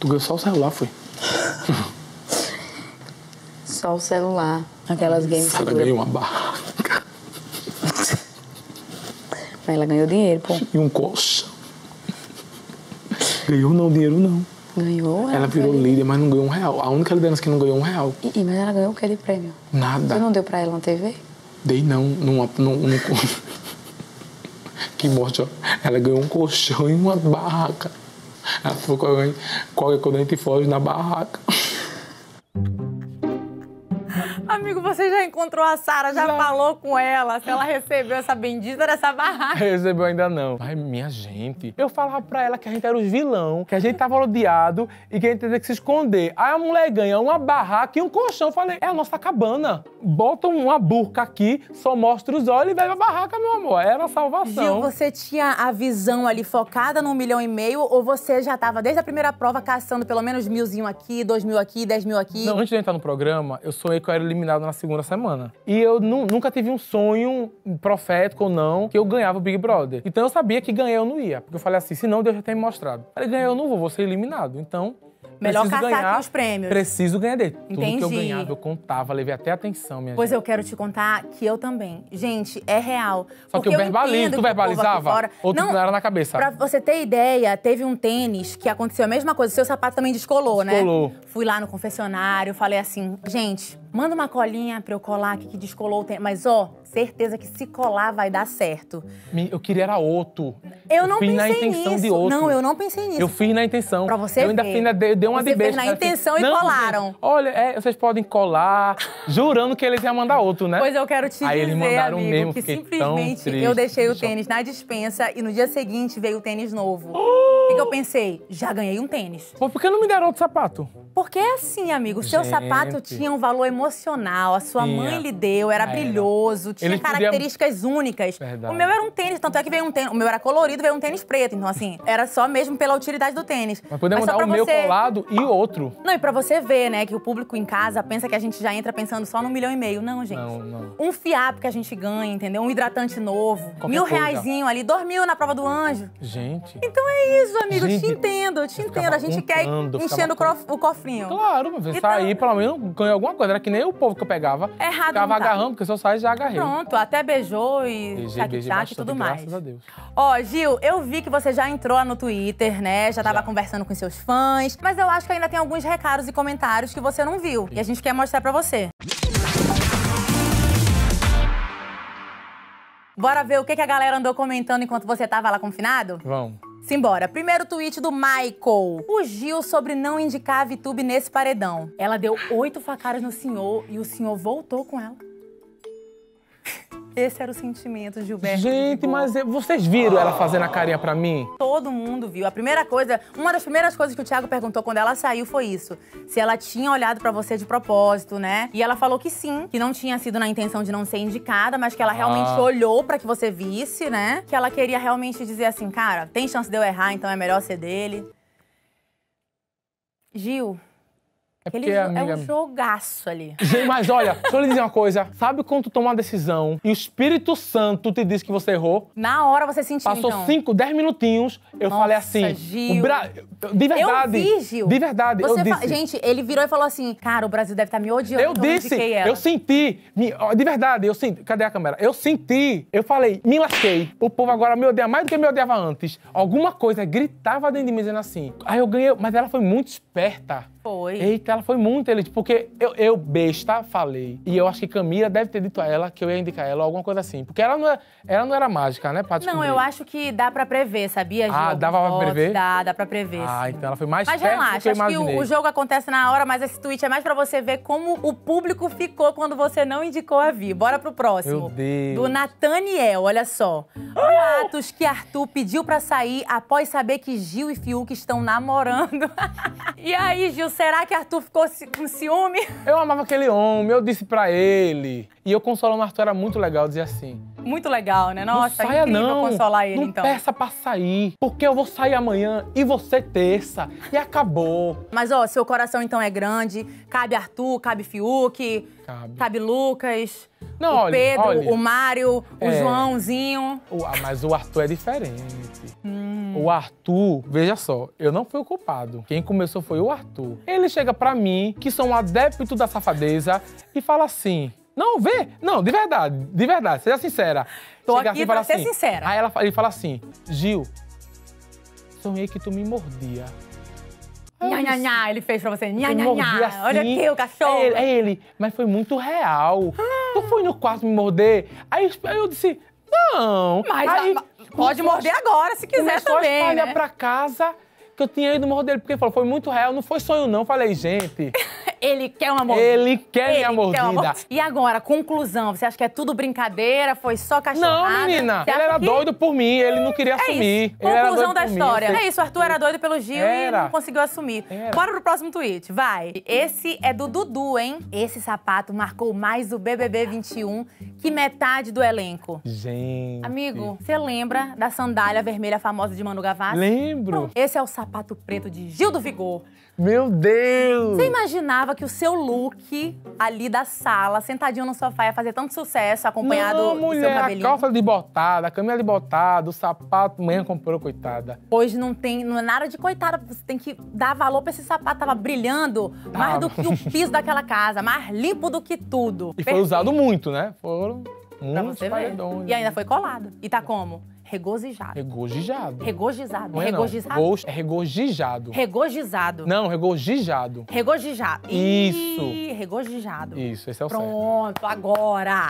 Tu ganhou só o celular, foi? Só o celular. Aquelas games. Ela ganhou uma barraca Mas ela ganhou dinheiro, pô. e um colchão. Ganhou não, dinheiro não. Ganhou. Ela virou foi- líder, mas não ganhou um real. A única liderança que não ganhou um real. E- mas ela ganhou o que de prêmio? Nada. Você não deu pra ela na TV? Dei não, numa, num, num... Que morte, ó. Ela ganhou um colchão e uma barraca. Que eu ganhei qualquer coisa a gente foge na barraca. Encontrou a Sara, já, falou com ela se ela recebeu essa bendita dessa barraca. Recebeu ainda não. Ai, minha gente. Eu falava pra ela que a gente era os vilão, que a gente tava odiado e que a gente tinha que se esconder. Aí a mulher ganha uma barraca e um colchão. Eu falei, é a nossa cabana. Bota uma burca aqui, só mostra os olhos e vai pra barraca, meu amor. Era a salvação. Gil, você tinha a visão ali focada no milhão e meio ou você já tava desde a primeira prova caçando pelo menos milzinho aqui, dois mil aqui, dez mil aqui? Não, antes de entrar no programa, eu sonhei que eu era eliminado na segunda semana. E eu nu- nunca tive um sonho profético ou não que eu ganhava o Big Brother. Então eu sabia que ganhar eu não ia. Porque eu falei assim, se não, Deus já tem me mostrado. Falei, ganhar eu não vou, vou ser eliminado. Então, Melhor preciso ganhar, aqui os prêmios. Preciso ganhar dele. Tudo que eu Entendi. ganhava, eu contava, levei até atenção, minha Pois gente. eu quero te contar que eu também. Gente, é real. Só que Porque eu verbalizo. Tu verbalizava? Ou tu não era na cabeça? Pra você ter ideia, teve um tênis que aconteceu a mesma coisa. Seu sapato também descolou, Descolou. né? Fui lá no confessionário, falei assim, gente, manda uma colinha pra eu colar aqui que descolou o tênis. Mas, ó, certeza que se colar vai dar certo. Eu queria era outro. Eu não fiz pensei na intenção nisso. de outro. Não, eu não pensei nisso. Eu fiz na intenção. Pra você Eu ainda ver. fiz na, dei, dei uma Você de besta. na assim, intenção e "Não, colaram." gente, Olha, é, vocês podem colar, jurando que eles iam mandar outro, né? Pois eu quero te Aí dizer, eles mandaram amigo, mesmo, que simplesmente eu deixei o eu- tênis na dispensa e no dia seguinte veio o tênis novo. O que que eu pensei? Já ganhei um tênis. Pô, por que não me deram outro sapato? Porque é assim, amigo, o seu Gente. sapato tinha um valor emocional, a sua mãe lhe deu, era Era. brilhoso, tinha Ele podia- características únicas. Verdade. O meu era um tênis, tanto é que veio um tênis, o meu era colorido, veio um tênis preto, então assim, era só mesmo pela utilidade do tênis. Mas podemos só dar o meu você- colado e outro. Não, e pra você ver, né, que o público em casa pensa que a gente já entra pensando só no milhão e meio. Não, gente. Não, não. Um fiapo que a gente ganha, entendeu? Um hidratante novo. Qualquer mil coisa. reaisinho ali, dois mil na prova do anjo. Gente. Então é isso, amigo. Gente, te entendo, eu te entendo. A gente quer ir enchendo o, cofrinho. Claro, mas Então- sair, pelo menos, ganhou alguma coisa. Era que nem o povo que eu pegava. Errado Ficava tá. agarrando, porque se eu sair, já agarrei. Pronto, até beijou e Beijei, e tudo mais. graças a Deus. Ó, Gil, eu vi que você já entrou no Twitter, né? Já tava Já. conversando com seus fãs, mas eu acho que ainda tem alguns recados e comentários que você não viu. E a gente quer mostrar pra você. Bora ver o que que a galera andou comentando enquanto você tava lá confinado? Vamos. Simbora. Primeiro tweet do Michael. O Gil sobre não indicar a Vitube nesse paredão. Ela deu oito facadas no senhor e o senhor voltou com ela. Esse era o sentimento, Gilberto. Gente, mas vocês viram ela fazendo a carinha pra mim? Todo mundo viu. A primeira coisa, uma das primeiras coisas que o Thiago perguntou quando ela saiu foi isso. Se ela tinha olhado pra você de propósito, né? E ela falou que sim, que não tinha sido na intenção de não ser indicada, mas que ela realmente Ah. olhou pra que você visse, né? Que ela queria realmente dizer assim, cara, tem chance de eu errar, então é melhor ser dele. Gil, É ele porque, amiga. é um jogaço ali. Gente, Mas olha, deixa eu lhe dizer uma coisa. Sabe quando tu toma uma decisão e o Espírito Santo te diz que você errou? Na hora você sentiu, Passou então. 5, 10 minutinhos, eu Nossa, falei assim. Gil. O Bra... De verdade. Eu vi, Gil. De verdade. Você eu fa- disse. Gente, ele virou e falou assim: Cara, o Brasil deve estar me odiando. Eu disse, ela. eu senti, de verdade, eu senti. Cadê a câmera? Eu senti, eu falei, me lasquei. O povo agora me odeia mais do que me odiava antes. Alguma coisa gritava dentro de mim dizendo assim. Aí eu ganhei, mas ela foi muito esperta. Foi. Eita, ela foi muito elite, porque eu, eu, besta, falei. E eu acho que Camila deve ter dito a ela que eu ia indicar ela, alguma coisa assim. Porque ela não, é, ela não era mágica, né, pra Não, eu acho que dá pra prever, sabia, Gil? Ah, dava pra votos, prever? Dá, dá pra prever. Ah, sim. então ela foi mais Mas perto do relaxa, que eu acho que o, o jogo acontece na hora, mas esse tweet é mais pra você ver como o público ficou quando você não indicou a Vi. Bora pro próximo. Meu Deus. Do Nathaniel, olha só. Boatos que Arthur pediu pra sair após saber que Gil e Fiuk estão namorando. e aí, Gil, será que Arthur ficou com ciúme? Eu amava aquele homem, eu disse pra ele. E eu consolando o Arthur era muito legal, dizer assim. Muito legal, né? Nossa, não saia incrível não. consolar ele, não então. peça pra sair, porque eu vou sair amanhã e você terça. E acabou. Mas, ó, seu coração então é grande. Cabe Arthur, cabe Fiuk, Cabe. Lucas, Não, o olha, Pedro, olha. o Mário, o É. Joãozinho. O- ah, mas o Arthur é diferente. Hum. O Arthur, veja só, eu não fui o culpado. Quem começou foi o Arthur. Ele chega pra mim, que sou um adepto da safadeza, e fala assim: Não, vê, não, de verdade, de verdade, seja sincera. Tô Chega aqui assim pra ser assim- sincera. Aí ela, ele fala assim: Gil, sonhei que tu me mordia. Nha, nha, nha, ele fez pra você. Nha, nha, nha. assim. Olha aqui o cachorro. É ele, é ele, mas foi muito real. Tu foi no quarto me morder. Aí eu disse, não. Mas aí, a- pode morder agora, se quiser também, a espalhar né? pra casa que eu tinha ido morder ele. Porque ele falou, foi muito real, não foi sonho não. Eu Falei, gente, Ele quer uma mordida. ele quer minha Ele quer uma mordida. mordida. E agora, conclusão, você acha que é tudo brincadeira? Foi só cachorrada? Não, menina, Você ele era que- doido por mim, ele não queria É assumir. Conclusão da mim, história. sei. É isso, o Arthur era doido pelo Gil e Era. não conseguiu assumir. Era. Bora pro próximo tweet, vai. Esse é do Dudu, hein? Esse sapato marcou mais o BBB 21 que metade do elenco. Gente. Amigo, você lembra da sandália vermelha famosa de Manu Gavassi? Lembro. Esse é o sapato preto de Gil do Vigor. Meu Deus. Você imaginava que o seu look ali da sala, sentadinho no sofá, ia fazer tanto sucesso, acompanhado não, do seu mulher, a cabelinho? calça de botada, a camisa de botada, o sapato, manhã comprou, coitada. Hoje não tem, não é nada de coitada, você tem que dar valor pra esse sapato. Tava brilhando mais Tava. do que o piso daquela casa, mais limpo do que tudo. E foi Perfeito. usado muito, né? Foram muitos paredões. E ainda foi colado. E tá como? Regozijado. Regozijado. Regozijado. Não é não. Regozijado. Gos- É regozijado. Regozijado. Não, regozijado. Regozijado. Isso. Ih, regozijado. Isso, esse é o certo. Pronto, agora.